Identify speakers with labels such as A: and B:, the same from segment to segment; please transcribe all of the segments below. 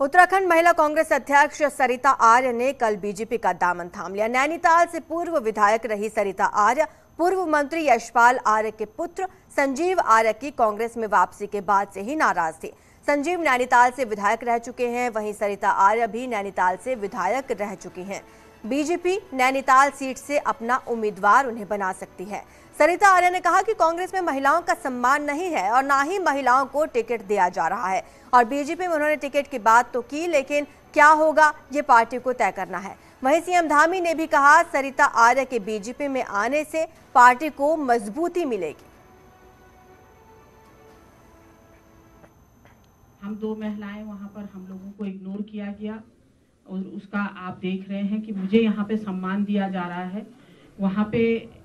A: उत्तराखंड महिला कांग्रेस अध्यक्ष सरिता आर्य ने कल बीजेपी का दामन थाम लिया। नैनीताल से पूर्व विधायक रही सरिता आर्य, पूर्व मंत्री यशपाल आर्य के पुत्र संजीव आर्य की कांग्रेस में वापसी के बाद से ही नाराज़ थे। संजीव नैनीताल से विधायक रह चुके हैं, वहीं सरिता आर्य भी नैनीताल से विधायक रह चुकी हैं। बीजेपी नैनीताल सीट से अपना उम्मीदवार उन्हें बना सकती है। सरिता आर्य ने कहा कि कांग्रेस में महिलाओं का सम्मान नहीं है और ना ही महिलाओं को टिकट दिया जा रहा है। और बीजेपी में उन्होंने टिकट की बात तो की, लेकिन क्या होगा, ये पार्टी को तय करना है। वहीं सीएम धामी ने भी कहा, सरिता आर्य के बीजेपी में आने से पार्टी को मजबूती मिलेगी।
B: हम दो महिलाएँ वहाँ पर हम लोगों को इग्नोर किया गया। और उसका आप देख रहे हैं कि मुझे यहाँ पे सम्मान दिया जा रहा है। वहाँ पे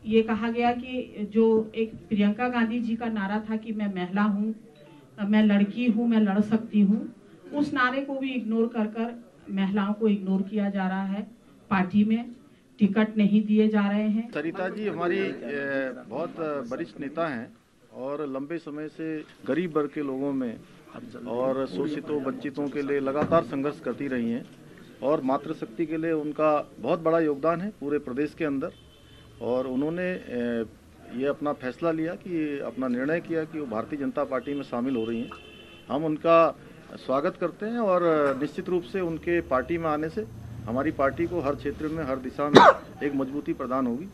B: ये कहा गया कि जो एक प्रियंका गांधी जी का नारा था कि मैं महिला हूँ, मैं लड़की हूँ, मैं लड़ सकती हूँ, उस नारे को भी इग्नोर कर कर महिलाओं को इग्नोर किया जा रहा है। पार्टी में टिकट नहीं दिए जा रहे हैं।
C: सरिता जी, हमारी बहुत वरिष्ठ नेता हैं और लंबे समय से गरीब वर्ग के लोगों में और शोषितों, वंचितों के लिए लगातार संघर्ष करती रही हैं और मातृशक्ति के लिए उनका बहुत बड़ा योगदान है पूरे प्रदेश के अंदर। और उन्होंने ये अपना फैसला लिया कि, अपना निर्णय किया कि वो भारतीय जनता पार्टी में शामिल हो रही हैं। हम उनका स्वागत करते हैं और निश्चित रूप से उनके पार्टी में आने से हमारी पार्टी को हर क्षेत्र में, हर दिशा में एक मजबूती प्रदान होगी।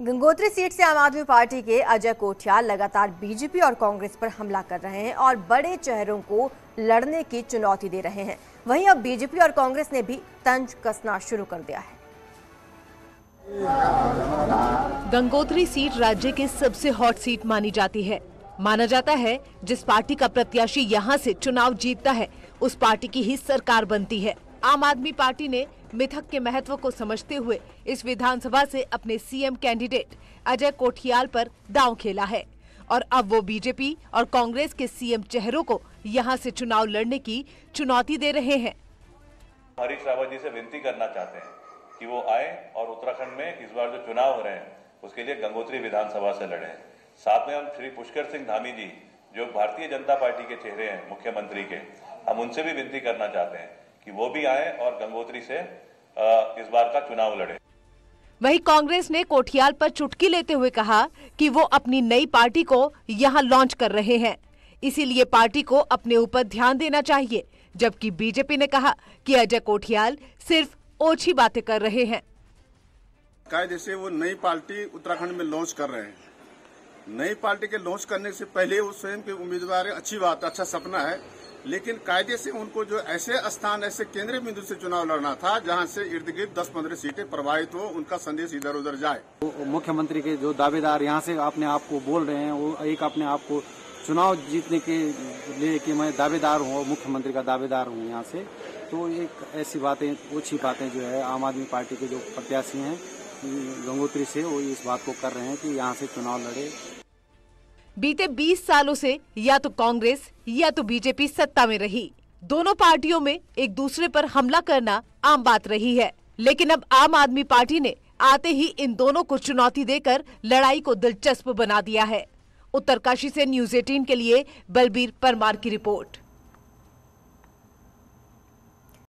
A: गंगोत्री सीट से आम आदमी पार्टी के अजय कोठियाल लगातार बीजेपी और कांग्रेस पर हमला कर रहे हैं और बड़े चेहरों को लड़ने की चुनौती दे रहे हैं। वहीं अब बीजेपी और कांग्रेस ने भी तंज कसना शुरू कर दिया है।
D: गंगोत्री सीट राज्य की सबसे हॉट सीट मानी जाती है। माना जाता है, जिस पार्टी का प्रत्याशी यहाँ से चुनाव जीतता है, उस पार्टी की ही सरकार बनती है। आम आदमी पार्टी ने मिथक के महत्व को समझते हुए इस विधानसभा से अपने सीएम कैंडिडेट अजय कोठियाल पर दांव खेला है। और अब वो बीजेपी और कांग्रेस के सीएम चेहरों को यहाँ से चुनाव लड़ने की चुनौती दे रहे हैं।
E: हरीश रावत जी से विनती करना चाहते हैं कि वो आए और उत्तराखंड में इस बार जो चुनाव हो रहे हैं, उसके लिए गंगोत्री विधानसभा से लड़े साथ में हम श्री पुष्कर सिंह धामी जी, जो भारतीय जनता पार्टी के चेहरे हैं, मुख्यमंत्री के, हम उनसे भी विनती करना चाहते हैं कि वो भी आए और गंगोत्री से इस बार का चुनाव लड़े।
D: वहीं कांग्रेस ने कोठियाल पर चुटकी लेते हुए कहा कि वो अपनी नई पार्टी को यहाँ लॉन्च कर रहे हैं। इसीलिए पार्टी को अपने ऊपर ध्यान देना चाहिए, जबकि बीजेपी ने कहा कि अजय कोठियाल सिर्फ़ ओछी बातें कर रहे हैं।
F: कायदे से वो नई पार्टी उत्तराखंड में लॉन्च कर रहे हैं। नई पार्टी के लॉन्च करने से पहले वो स्वयं के उम्मीदवार है, अच्छी बात अच्छा सपना है। लेकिन कायदे से उनको जो ऐसे स्थान, ऐसे केंद्रीय बिंदु से चुनाव लड़ना था, जहाँ से इर्द गिर्द दस पंद्रह सीटें प्रभावित हो, उनका संदेश इधर उधर जाए।
G: तो मुख्यमंत्री के जो दावेदार यहाँ से अपने आप को बोल रहे हैं, वो एक अपने आप को चुनाव जीतने के लिए कि मैं दावेदार हूँ मुख्यमंत्री का दावेदार हूँ यहाँ से तो एक ऐसी बातें, ओछी बातें जो है, आम आदमी पार्टी के जो प्रत्याशी हैं, गंगोत्री से वो इस बात को कर रहे हैं कि यहाँ से चुनाव लड़े।
D: बीते 20 सालों से या तो कांग्रेस या तो बीजेपी सत्ता में रही। दोनों पार्टियों में एक दूसरे पर हमला करना आम बात रही है। लेकिन अब आम आदमी पार्टी ने आते ही इन दोनों को चुनौती देकर लड़ाई को दिलचस्प बना दिया है। उत्तरकाशी से न्यूज़ एटीन के लिए बलबीर परमार की रिपोर्ट।